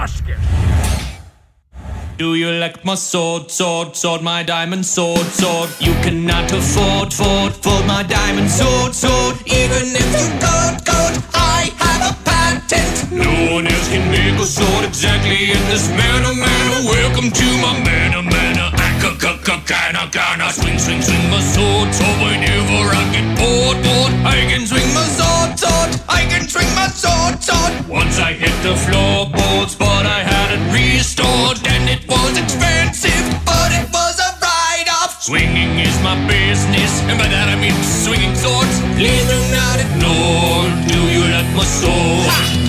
musket. Do you like my sword, sword, sword, my diamond sword, sword? You cannot afford, afford, afford my diamond sword, sword. Even if you could, could, I have a patent. No one else can make a sword exactly in this manner, manner. Welcome to my manor, manor. I ca ca ca kinda, kinda swing, swing, swing my sword, sword. Whenever I get bored, bored, I can swing my sword, sword. I can swing my sword, sword. Once I hit the floorboards, but Swinging is my business, and by that I mean swinging swords. Please do not ignore. Do you like my sword? You